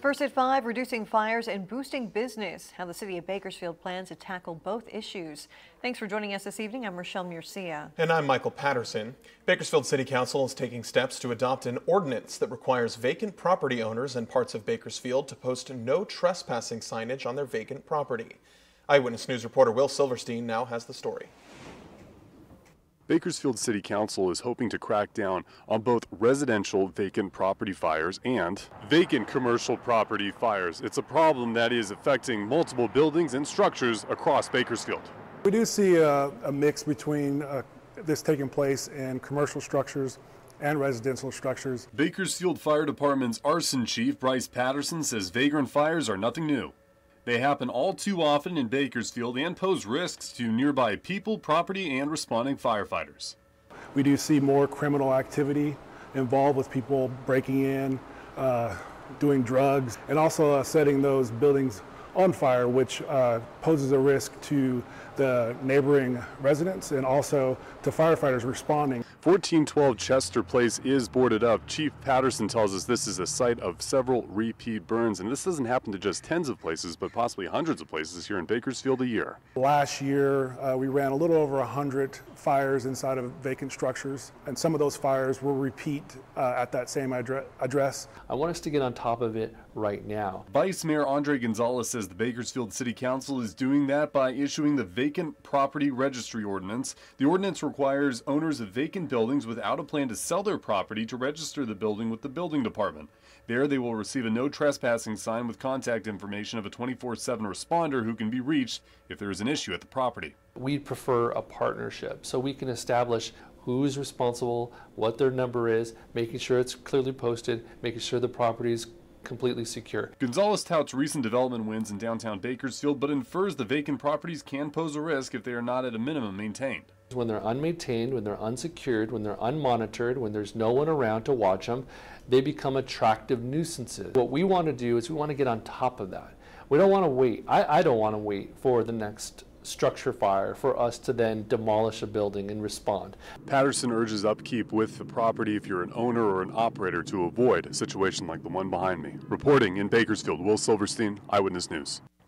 First at 5, reducing fires and boosting business. How the city of Bakersfield plans to tackle both issues. Thanks for joining us this evening. I'm Rochelle Murcia. And I'm Michael Patterson. Bakersfield City Council is taking steps to adopt an ordinance that requires vacant property owners in parts of Bakersfield to post no trespassing signage on their vacant property. Eyewitness News reporter Will Silverstein now has the story. Bakersfield City Council is hoping to crack down on both residential vacant property fires and vacant commercial property fires. It's a problem that is affecting multiple buildings and structures across Bakersfield. We do see a, a mix between uh, this taking place in commercial structures and residential structures. Bakersfield Fire Department's arson chief Bryce Patterson says vagrant fires are nothing new. They happen all too often in Bakersfield and pose risks to nearby people, property, and responding firefighters. We do see more criminal activity involved with people breaking in, uh, doing drugs, and also uh, setting those buildings on fire, which uh, poses a risk to the neighboring residents and also to firefighters responding. 1412 Chester Place is boarded up. Chief Patterson tells us this is a site of several repeat burns, and this doesn't happen to just tens of places, but possibly hundreds of places here in Bakersfield a year. Last year, uh, we ran a little over 100 fires inside of vacant structures, and some of those fires were repeat uh, at that same address. I want us to get on top of it right now. Vice Mayor Andrae Gonzales says the Bakersfield City Council is doing that by issuing the Vacant Property Registry Ordinance. The ordinance requires owners of vacant buildings without a plan to sell their property to register the building with the building department. There, they will receive a no trespassing sign with contact information of a 24 7 responder who can be reached if there is an issue at the property. We'd prefer a partnership so we can establish who's responsible, what their number is, making sure it's clearly posted, making sure the property is completely secure. Gonzales touts recent development wins in downtown Bakersfield, but infers the vacant properties can pose a risk if they are not at a minimum maintained. When they're unmaintained, when they're unsecured, when they're unmonitored, when there's no one around to watch them, they become attractive nuisances. What we want to do is we want to get on top of that. We don't want to wait. I, I don't want to wait for the next structure fire for us to then demolish a building and respond. Patterson urges upkeep with the property if you're an owner or an operator to avoid a situation like the one behind me. Reporting in Bakersfield, Will Silverstein, Eyewitness News.